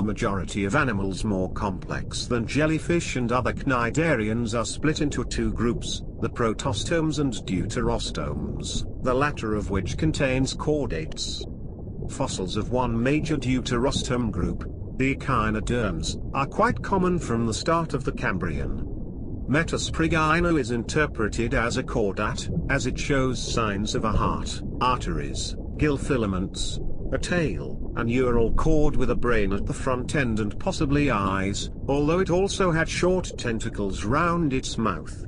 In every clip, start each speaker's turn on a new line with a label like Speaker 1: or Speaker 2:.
Speaker 1: The majority of animals more complex than jellyfish and other cnidarians are split into two groups, the protostomes and deuterostomes, the latter of which contains chordates. Fossils of one major deuterostome group, the echinoderms, are quite common from the start of the Cambrian. Metaspriggina is interpreted as a chordate, as it shows signs of a heart, arteries, gill filaments, a tail, a neural cord with a brain at the front end and possibly eyes, although it also had short tentacles round its mouth.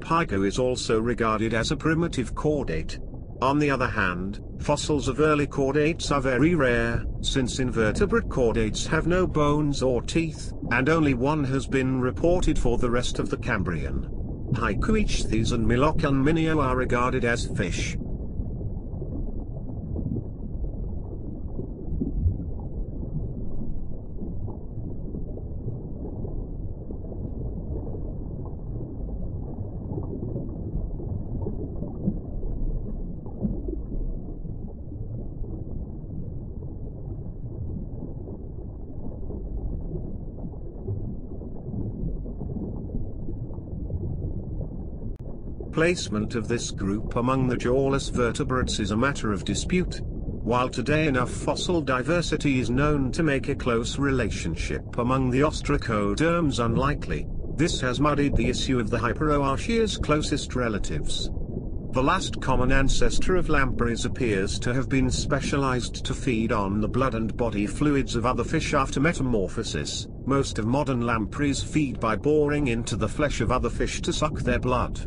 Speaker 1: Pikaia is also regarded as a primitive chordate. On the other hand, fossils of early chordates are very rare, since invertebrate chordates have no bones or teeth, and only one has been reported for the rest of the Cambrian. Haikouichthys and Myllokunmingia are regarded as fish. Placement of this group among the jawless vertebrates is a matter of dispute. While today enough fossil diversity is known to make a close relationship among the ostracoderms unlikely, this has muddied the issue of the Hyperoartia's closest relatives. The last common ancestor of lampreys appears to have been specialized to feed on the blood and body fluids of other fish after metamorphosis. Most of modern lampreys feed by boring into the flesh of other fish to suck their blood.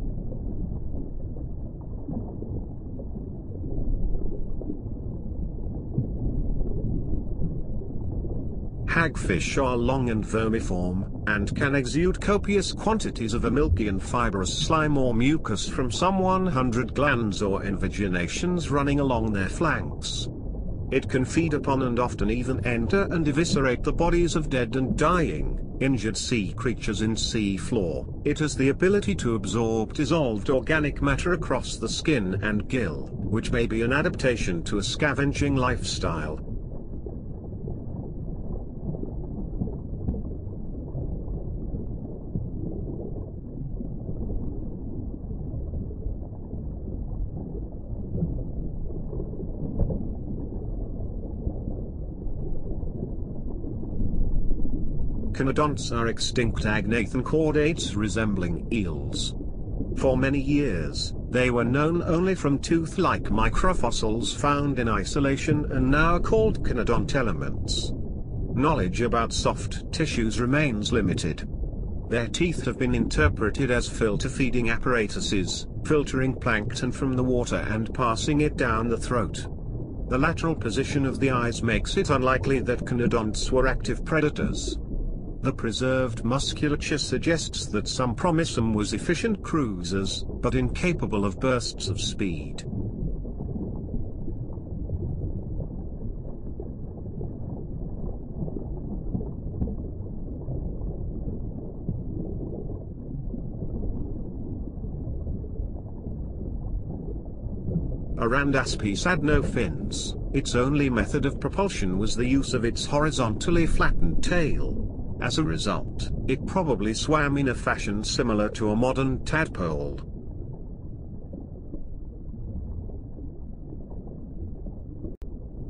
Speaker 1: Hagfish are long and vermiform, and can exude copious quantities of a milky and fibrous slime or mucus from some 100 glands or invaginations running along their flanks. It can feed upon and often even enter and eviscerate the bodies of dead and dying, injured sea creatures in sea floor. It has the ability to absorb dissolved organic matter across the skin and gill, which may be an adaptation to a scavenging lifestyle. Conodonts are extinct agnathan chordates resembling eels. For many years, they were known only from tooth-like microfossils found in isolation and now called conodont elements. Knowledge about soft tissues remains limited. Their teeth have been interpreted as filter-feeding apparatuses, filtering plankton from the water and passing it down the throat. The lateral position of the eyes makes it unlikely that conodonts were active predators. The preserved musculature suggests that some Promissum was efficient cruisers, but incapable of bursts of speed. Arandaspis had no fins, its only method of propulsion was the use of its horizontally flattened tail. As a result, it probably swam in a fashion similar to a modern tadpole.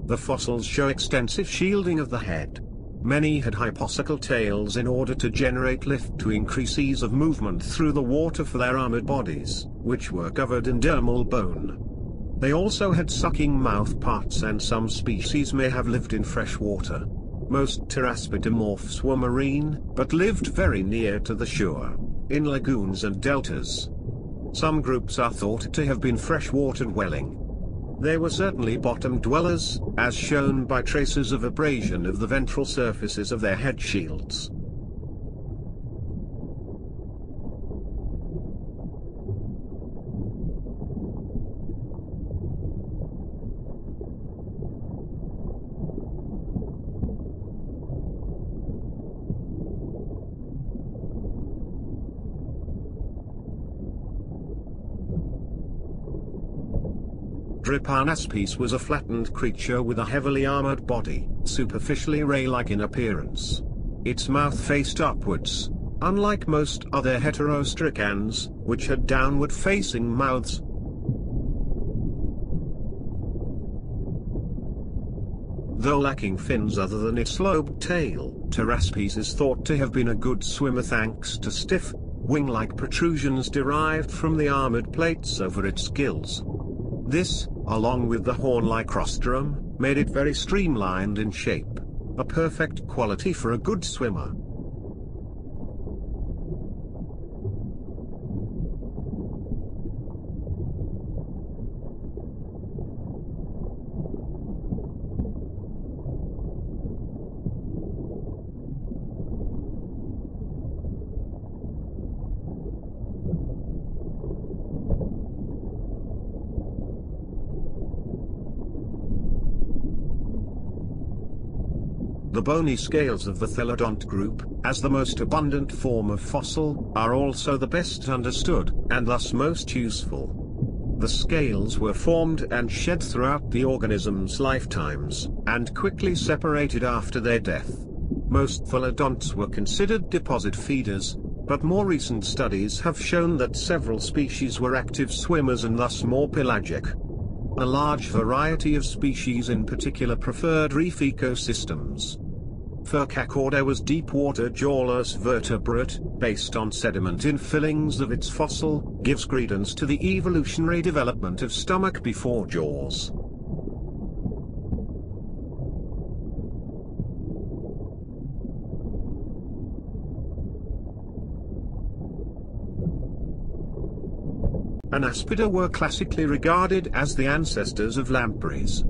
Speaker 1: The fossils show extensive shielding of the head. Many had hypocercal tails in order to generate lift to increase ease of movement through the water for their armored bodies, which were covered in dermal bone. They also had sucking mouth parts and some species may have lived in fresh water. Most pteraspidomorphs were marine, but lived very near to the shore, in lagoons and deltas. Some groups are thought to have been freshwater dwelling. They were certainly bottom dwellers, as shown by traces of abrasion of the ventral surfaces of their head shields. Drepanaspis was a flattened creature with a heavily armored body, superficially ray-like in appearance. Its mouth faced upwards, unlike most other heterostracans, which had downward-facing mouths. Though lacking fins other than its lobed tail, Pteraspis is thought to have been a good swimmer thanks to stiff, wing-like protrusions derived from the armored plates over its gills. This, along with the horn-like rostrum, made it very streamlined in shape. A perfect quality for a good swimmer. The bony scales of the thelodont group, as the most abundant form of fossil, are also the best understood, and thus most useful. The scales were formed and shed throughout the organism's lifetimes, and quickly separated after their death. Most thelodonts were considered deposit feeders, but more recent studies have shown that several species were active swimmers and thus more pelagic. A large variety of species in particular preferred reef ecosystems. Furcacauda was deep-water jawless vertebrate, based on sediment in fillings of its fossil, gives credence to the evolutionary development of stomach before jaws. Anaspida were classically regarded as the ancestors of lampreys.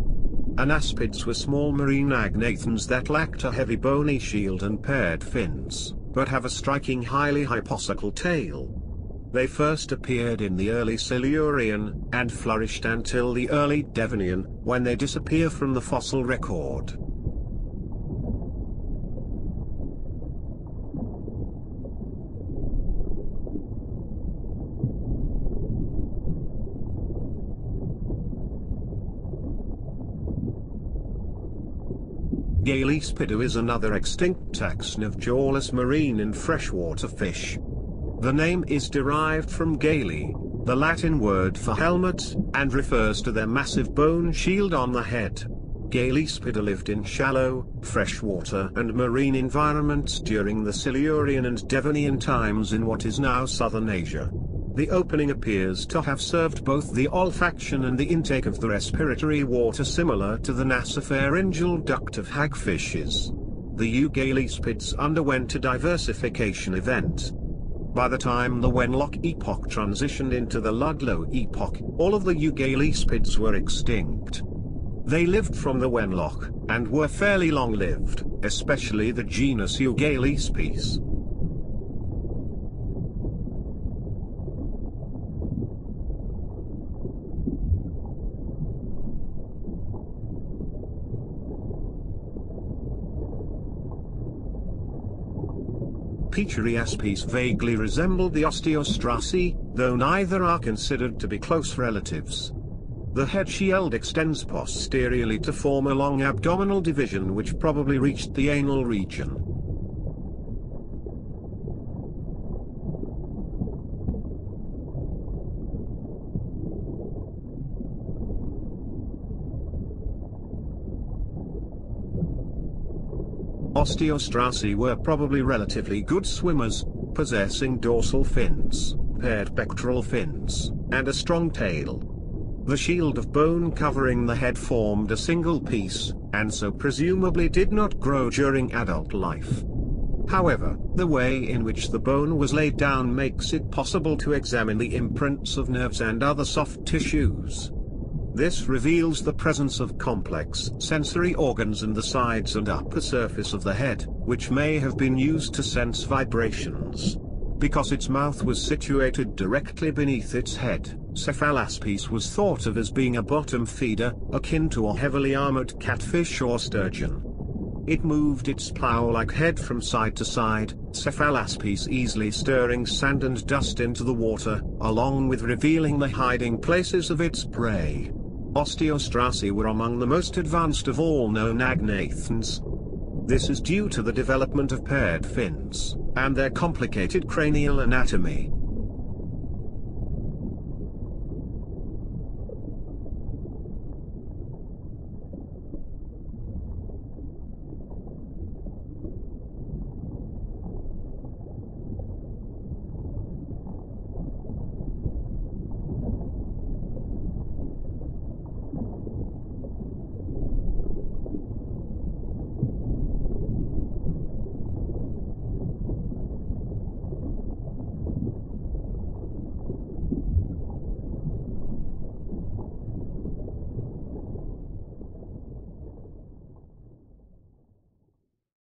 Speaker 1: Anaspids were small marine agnathans that lacked a heavy bony shield and paired fins, but have a striking highly hypocercal tail. They first appeared in the early Silurian, and flourished until the early Devonian, when they disappear from the fossil record. Galeaspida is another extinct taxon of jawless marine and freshwater fish. The name is derived from gale, the Latin word for helmet, and refers to their massive bone shield on the head. Galeaspida lived in shallow, freshwater and marine environments during the Silurian and Devonian times in what is now southern Asia. The opening appears to have served both the olfaction and the intake of the respiratory water similar to the nasopharyngeal duct of hagfishes. The Eugaleaspids underwent a diversification event. By the time the Wenlock epoch transitioned into the Ludlow epoch, all of the Eugaleaspids were extinct. They lived from the Wenlock, and were fairly long-lived, especially the genus Eugaleaspis. Pituriaspis vaguely resembled the Osteostraci, though neither are considered to be close relatives. The head shield extends posteriorly to form a long abdominal division which probably reached the anal region. Osteostraci were probably relatively good swimmers, possessing dorsal fins, paired pectoral fins, and a strong tail. The shield of bone covering the head formed a single piece, and so presumably did not grow during adult life. However, the way in which the bone was laid down makes it possible to examine the imprints of nerves and other soft tissues. This reveals the presence of complex sensory organs in the sides and upper surface of the head, which may have been used to sense vibrations. Because its mouth was situated directly beneath its head, Cephalaspis was thought of as being a bottom feeder, akin to a heavily armored catfish or sturgeon. It moved its plow-like head from side to side, Cephalaspis easily stirring sand and dust into the water, along with revealing the hiding places of its prey. Osteostraci were among the most advanced of all known agnathans. This is due to the development of paired fins, and their complicated cranial anatomy.